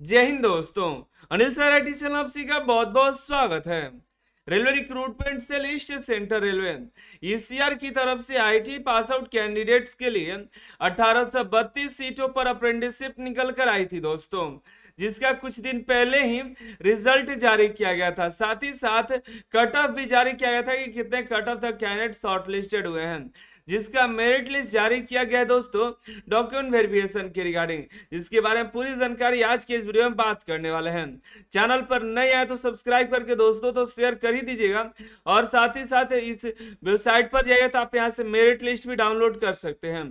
जय हिंद दोस्तों। अनिल सर आई चैनल आप सभी का बहुत बहुत स्वागत है। रेलवे रिक्रूटमेंट से लिस्ट सेंटर रेलवे। ईसीआर की तरफ़ से आईटी पास आउट कैंडिडेट्स के लिए 1832 सीटों पर अप्रेंटिसशिप निकल कर आई थी दोस्तों, जिसका कुछ दिन पहले ही रिज़ल्ट जारी किया गया था। साथ ही साथ कट ऑफ़ भी जारी किया गया था कि कितने कट ऑफ़ तक कैंडिडेट शॉर्ट लिस्टेड हुए हैं। जिसका मेरिट लिस्ट जारी किया गया है दोस्तों डॉक्यूमेंट वेरिफिकेशन के रिगार्डिंग जिसके बारे में पूरी जानकारी आज के इस वीडियो में बात करने वाले हैं। चैनल पर नए आए तो सब्सक्राइब करके दोस्तों तो शेयर कर ही दीजिएगा। और साथ ही साथ इस वेबसाइट पर जाइए तो आप यहाँ से मेरिट लिस्ट भी डाउनलोड कर सकते हैं।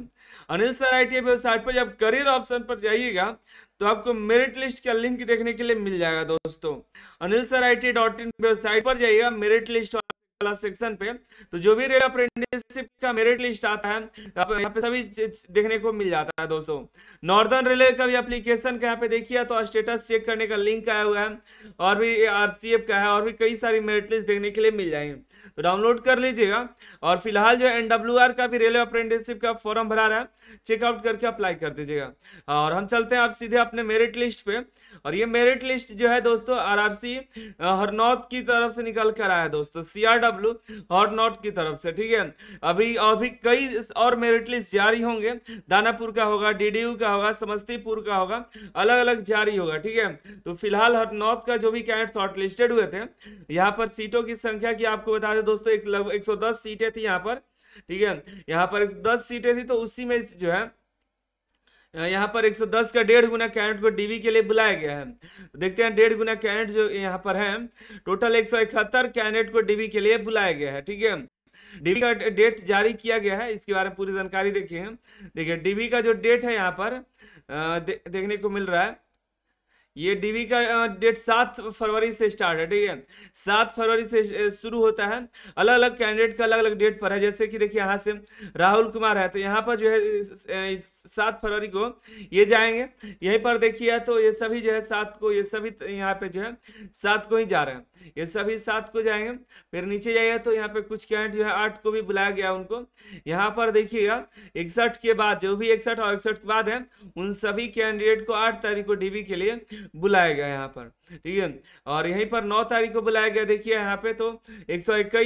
अनिल सर आई वेबसाइट पर जब करियर ऑप्शन पर जाइएगा तो आपको मेरिट लिस्ट का लिंक देखने के लिए मिल जाएगा दोस्तों। अनिल सर आई वेबसाइट पर जाइएगा मेरिट लिस्ट वाला सेक्शन पे। तो जो भी रेल अप्रेंटिसशिप का मेरिट लिस्ट आता है यहाँ पे सभी देखने को मिल जाता है दोस्तों। नॉर्दर्न रेलवे का भी अप्लीकेशन का यहाँ पे देखिए तो स्टेटस चेक करने का लिंक आया हुआ है, और भी आरसीएफ का है, और भी कई सारी मेरिट लिस्ट देखने के लिए मिल जाएँगे। तो डाउनलोड कर लीजिएगा। और फ़िलहाल जो एनडब्ल्यू का भी रेलवे अप्रेंटिसशिप का फॉर्म भरा रहा है चेकआउट करके अप्लाई कर दीजिएगा। और हम चलते हैं आप सीधे अपने मेरिट लिस्ट पे। और ये मेरिट लिस्ट जो है दोस्तों आरआरसी हरनौत की तरफ़ से निकल कर आया है दोस्तों। सीआरडब्ल्यू हरनौत की तरफ़ से, ठीक है? अभी अभी कई और मेरिट लिस्ट जारी होंगे। दानापुर का होगा डीडीयू का होगा, समस्तीपुर का होगा अलग अलग जारी होगा, ठीक है? तो फ़िलहाल हरनौत का जो भी कैंडिडेट शॉर्ट लिस्टेड हुए थे, यहाँ पर सीटों की संख्या की आपको बता दें दोस्तों एक लगभग एक सीटें थी यहाँ पर ठीक है? यहाँ पर एक सौ दस सीटें थी तो उसी में जो है यहाँ पर 110 का डेढ़ गुना कैंडिडेट को डीवी के लिए बुलाया गया है। तो देखते हैं डेढ़ गुना कैंडिडेट जो यहाँ पर है टोटल एक कैंडिडेट को डीवी के लिए बुलाया गया है ठीक है? डीवी का डेट जारी किया गया है इसके बारे में पूरी जानकारी देखिए। देखिए डीवी का जो डेट है यहाँ पर दे, देखने को मिल रहा है ये डीवी का डेट सात फरवरी से स्टार्ट है, ठीक है? सात फरवरी से शुरू होता है। अलग अलग कैंडिडेट का अलग अलग डेट पर है। जैसे कि देखिए, यहाँ से राहुल कुमार है तो यहाँ पर जो है सात फरवरी को ये जाएँगे। यहीं पर देखिए तो ये सभी जो है, सात को, ये सभी यहाँ पे जो है, सात को ही जा रहे हैं। ये सभी सात को जाएँगे। फिर नीचे जाइए तो यहाँ पे कुछ कैंडिडेट जो है आठ को भी बुलाया गया उनको। यहाँ पर देखिएगा, इकसठ के बाद, जो भी इकसठ और इकसठ के बाद है, उन सभी कैंडिडेट को आठ तारीख को डीबी के लिए बुलाया गया यहाँ पर। ठीक है? और यहीं पर नौ तारीख को बुलाया गया, देखिए यहाँ पे तो एक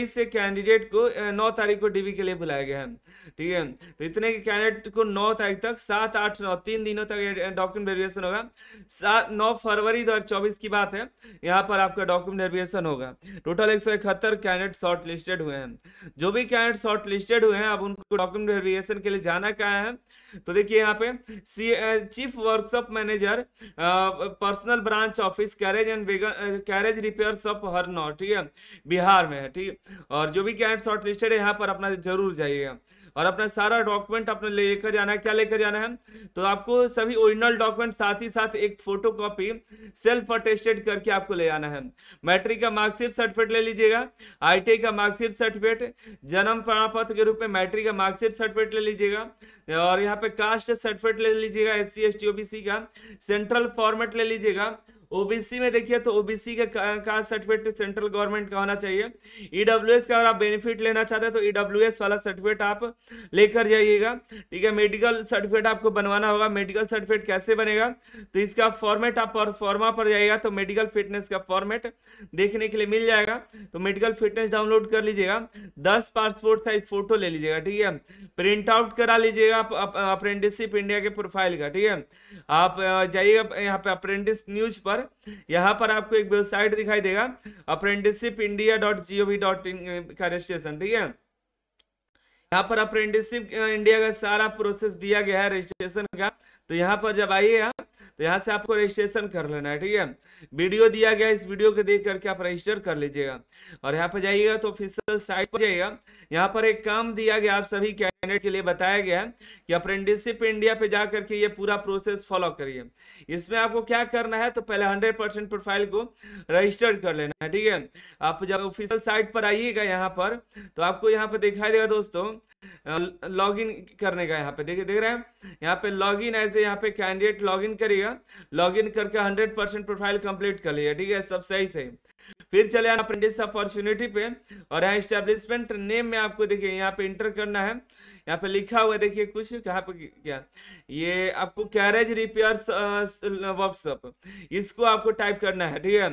से कैंडिडेट को नौ तारीख को डीबी के लिए बुलाया गया है। ठीक है? तो इतने के कैंडिडेट को नौ तारीख तक, सात, आठ, नौ, तीन दिनों तक डॉक्यूमेंट वेरिएशन होगा। सात, नौ फरवरी दो की बात है। यहाँ पर आपका डॉक्यूमेंट वेरिएशन होगा। टोटल एक सौ इकहत्तर कैंडिडेट शॉर्ट लिस्टेड हुए हैं। जो भी कैंडिडेट शॉर्ट लिस्टेड हुए हैं, अब उनको डॉक्यूमेंट वेरिएशन के लिए जाना कहा है? तो देखिए यहाँ पे C chief workshop manager personnel branch office carriage and carriage repair of Harnaut ठीक है? बिहार में है, ठीक है? और जो भी कैंडिडेट शॉर्ट लिस्टेड है, यहाँ पर अपना ज़रूर जाइएगा। और अपना सारा डॉक्यूमेंट अपने लेकर जाना है, क्या लेकर जाना है? तो आपको सभी ओरिजिनल डॉक्यूमेंट साथ ही साथ एक फ़ोटो कॉपी सेल्फ अटेस्टेड करके आपको ले आना है। मैट्रिक का मार्कशीट सर्टिफिकेट ले लीजिएगा आई का मार्कशीट सर्टिफिकेट जन्म प्रमाण पत्र के रूप में मैट्रिक का मार्कशीट सर्टिफिकेट ले लीजिएगा, और यहाँ पे कास्ट सर्टिफिकेट ले लीजिएगा एस सी का सेंट्रल फॉर्मेट ले लीजिएगा ओबीसी में देखिए तो ओबीसी का कास्ट सर्टिफिकेट सेंट्रल गवर्नमेंट का होना चाहिए। ईडब्ल्यूएस का अगर आप बेनिफिट लेना चाहते हैं तो ईडब्ल्यूएस वाला सर्टिफिकेट आप लेकर जाइएगा। ठीक है मेडिकल सर्टिफिकेट आपको बनवाना होगा। मेडिकल सर्टिफिकेट कैसे बनेगा? तो इसका फॉर्मेट आप फॉर्मा पर जाइएगा तो मेडिकल फिटनेस का फॉर्मेट देखने के लिए मिल जाएगा। तो मेडिकल फिटनेस डाउनलोड कर लीजिएगा। दस पासपोर्ट साइज़ फ़ोटो ले लीजिएगा, ठीक है। प्रिंट आउट करा लीजिएगा आप अप्रेंटिसशिप इंडिया के प्रोफ़ाइल का, ठीक है। आप जाइएगा यहाँ पे अप्रेंटिस न्यूज़ पर। पर। यहाँ पर आपको एक वेबसाइट दिखाई देगा apprenticeship India dot G O V dot in का रजिस्ट्रेशन ठीक है? यहाँ पर अप्रेंटिसशिप इंडिया का सारा प्रोसेस दिया गया है रजिस्ट्रेशन का। तो यहाँ पर जब आइएगा तो यहाँ से आपको रजिस्ट्रेशन कर लेना है, ठीक है? वीडियो दिया गया इस वीडियो को देख करके आप रजिस्टर कर लीजिएगा। और यहाँ पर जाइएगा तो ऑफिशियल साइट पर जाइएगा। यहाँ पर एक काम दिया गया, आप सभी कैंडिडेट के लिए बताया गया है कि अप्रेंटिसशिप इंडिया पे जा करके ये पूरा प्रोसेस फॉलो करिए। इसमें आपको क्या करना है तो पहले हंड्रेड परसेंट प्रोफ़ाइल को रजिस्टर कर लेना है, ठीक है? आप जब ऑफिशियल साइट पर आइएगा यहाँ पर तो आपको यहाँ पर दिखाई देगा दोस्तों लॉगिन करने का यहाँ पे। देखिए, देख रहे हैं? यहाँ पे लॉगिन ऐसे यहाँ पे कैंडिडेट लॉगिन करेगा लॉगिन करके हंड्रेड परसेंट प्रोफ़ाइल कंप्लीट कर लिया ठीक है? सब सही सही फिर चले आना अप्रेंटिस अपॉर्चुनिटी पे। और यहाँ स्टेब्लिशमेंट नेम में आपको देखिए, यहाँ पे इंटर करना है। यहाँ पे लिखा हुआ देखिए कुछ, कहाँ पे क्या? ये आपको कैरेज रिपेयर वर्कशॉप इसको आपको टाइप करना है, ठीक है?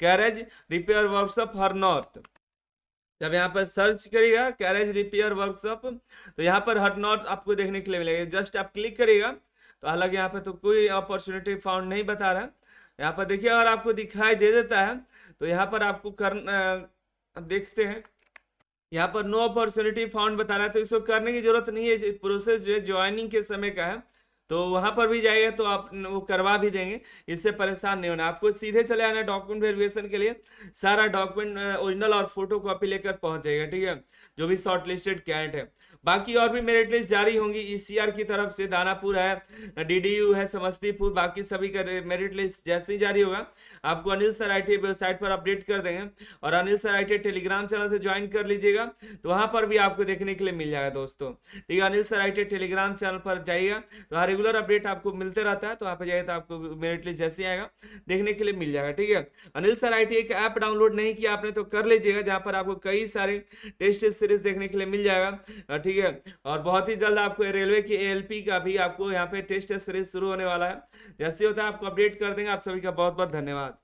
Carriage repair workshop Harnaut जब यहाँ पर सर्च करिएगा कैरेज रिपेयर वर्कशॉप तो यहाँ पर हर नॉर्थ आपको देखने के लिए मिलेगा। जस्ट आप क्लिक करिएगा तो हालाँकि यहाँ पे तो कोई अपॉर्चुनिटी फाउंड नहीं बता रहा। है यहाँ पर देखिए अगर आपको दिखाई दे देता है तो यहाँ पर आपको कर देखते हैं। यहाँ पर नो अपॉर्चुनिटी फाउंड बता रहा है तो इसको करने की ज़रूरत नहीं है प्रोसेस जो है ज्वाइनिंग के समय का है। तो वहाँ पर भी जाएगा तो आप वो करवा भी देंगे, इससे परेशान नहीं होना। आपको सीधे चले आना डॉक्यूमेंट वेरिफिकेशन के लिए, सारा डॉक्यूमेंट ओरिजिनल और फ़ोटो कॉपी लेकर पहुँच जाएगा ठीक है? जो भी शॉर्ट लिस्टेड कैंट है। बाकी और भी मेरिट लिस्ट जारी होंगी। ईसीआर की तरफ़ से दानापुर है, डीडीयू है, समस्तीपुर, बाकी सभी का मेरिट लिस्ट जैसे ही जारी होगा। आपको अनिल सर आई वेबसाइट पर अपडेट कर देंगे और अनिल सर आई टेलीग्राम चैनल से ज्वाइन कर लीजिएगा तो वहाँ पर भी आपको देखने के लिए मिल जाएगा दोस्तों। ठीक है, अनिल सर आई टेलीग्राम चैनल पर जाइएगा तो हर रेगुलर अपडेट आपको मिलते रहता है तो वहाँ पर जाइए तो आपको मेरिट लिस्ट जैसे आएगा, देखने के लिए मिल जाएगा। ठीक है, अनिल सर आई एक ऐप डाउनलोड नहीं किया आपने तो कर लीजिएगा, जहाँ पर आपको कई सारे टेस्ट सीरीज़ देखने के लिए मिल जाएगा। ठीक है और बहुत ही जल्द आपको रेलवे की एलपी का भी आपको यहाँ पे टेस्ट सीरीज़ शुरू होने वाला है। जैसे होता है, आपको अपडेट कर देंगे। आप सभी का बहुत बहुत धन्यवाद।